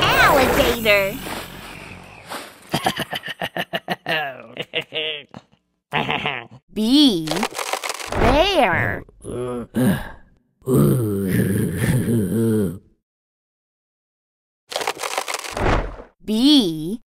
Alligator. B. Bear. B.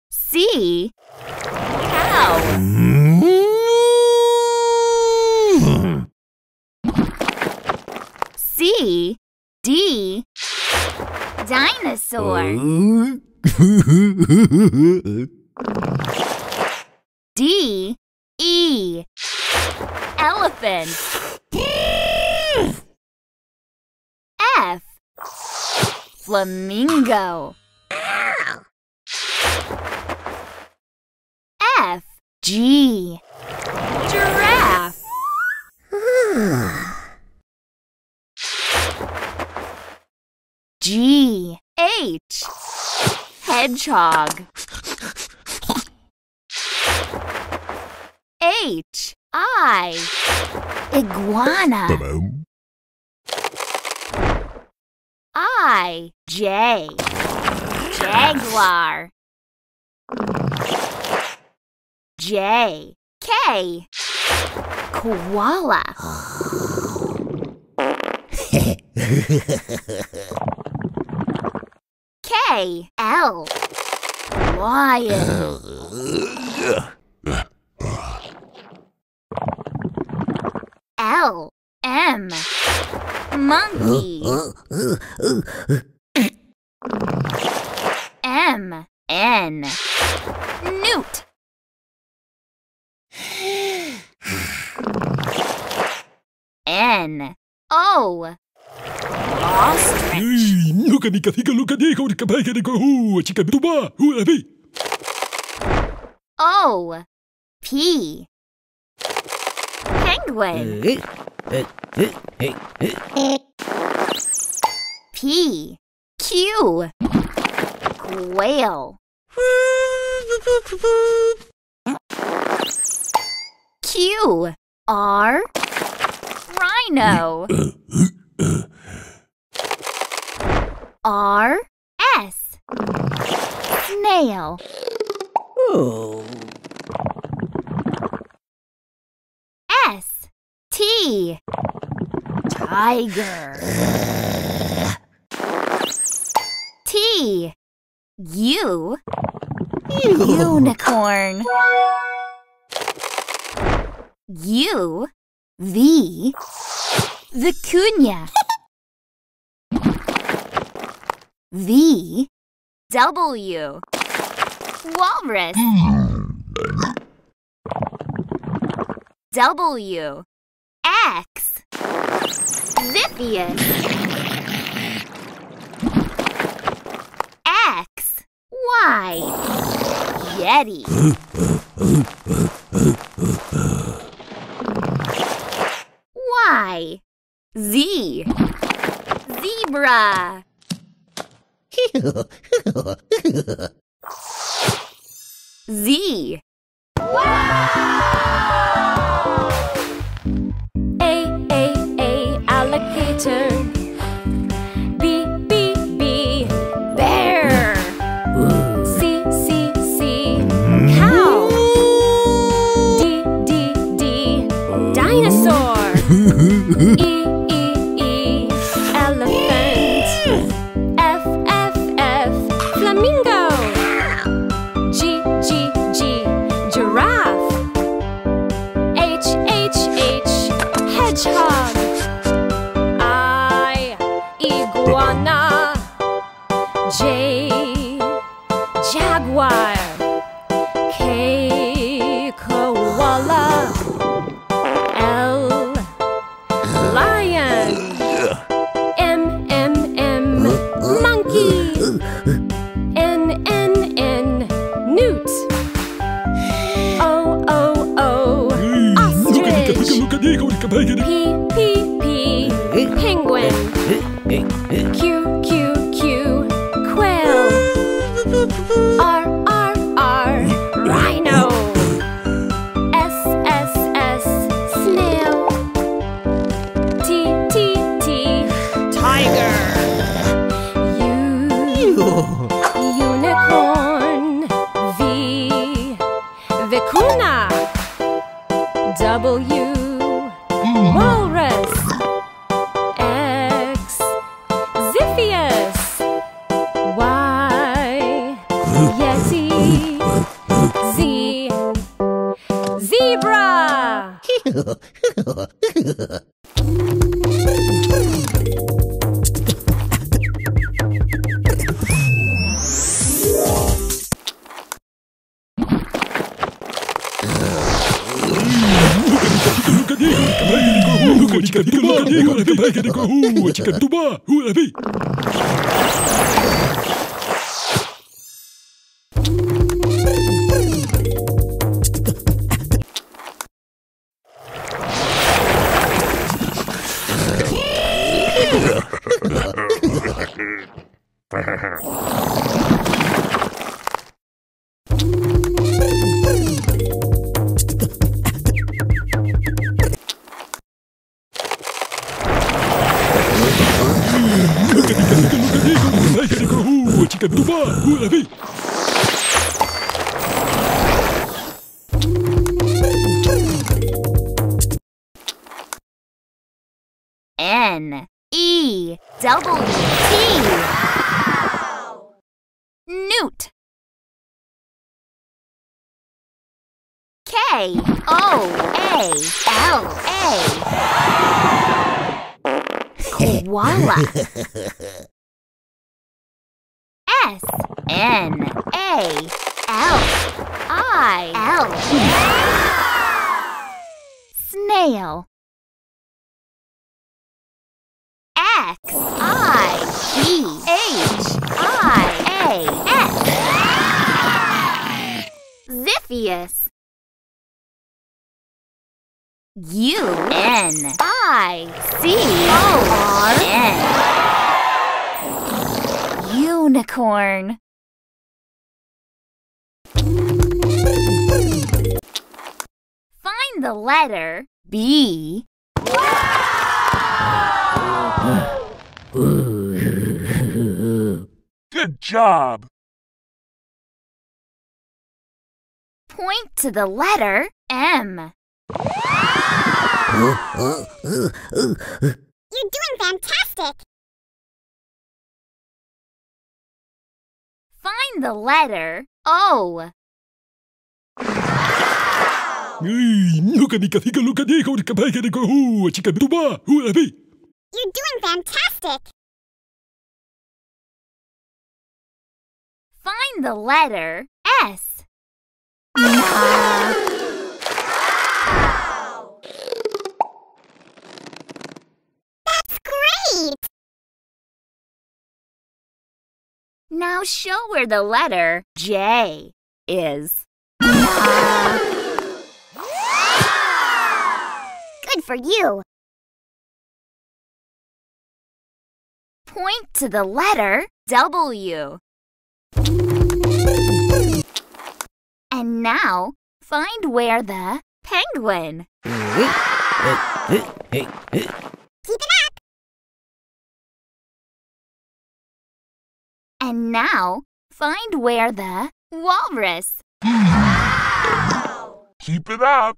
D. E. Elephant. F. Flamingo. F. G. Giraffe. G. H. Hedgehog. H. I. Iguana. I. J. Jaguar. J. K. Koala. K. L. Lion. L. M. Monkey. M. N. Newt. N. O. Ostrich. Luka nika tika luka nika urika baika nika hu chika tuba hu abi. O. P. Penguin. Eh, eh, eh, P. Q. Quail. Q. R. Rhino. R. S. Snail. S. T. Tiger. T. U. Unicorn. U. V. Vicuña. V. W. Walrus. W. X. Xiphias. X. Y. Yeti. Y. Z. Zebra. Z. A, A, A, alligator. Iguana. J, jaguar. K, koala. L, lion. M, M, M, monkey. N, N, N, newt. O, O, O, ostrich. P, P, P, penguin. Chica tuba hua vi baga de ko hua chica tuba vi Luka de ko hua chica tuba hua vi N E W T. Newt. K O A L A. Koala. S N A L I L. Snail. X I P H I A S. Xiphias. U N I C O R N. Unicorn. Find the letter B. Good job Point to the letter M. You're doing fantastic. Find the letter O. Ei, luka nika tika luka di ko baga de ko hua chica tuba hua vi You're doing fantastic. Find the letter S. Ah! Now show where the letter J is. Good for you. Point to the letter W. And now find where the penguin. Keep it up. And now find where the walrus. Keep it up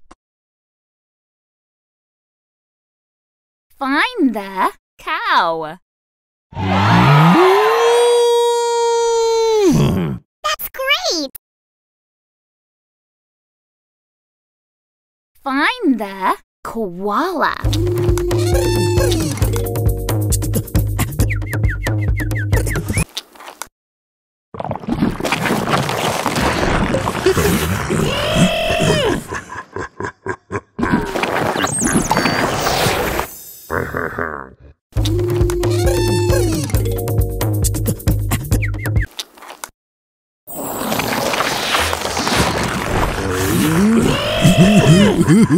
Find the cow. That's great. Find the koala.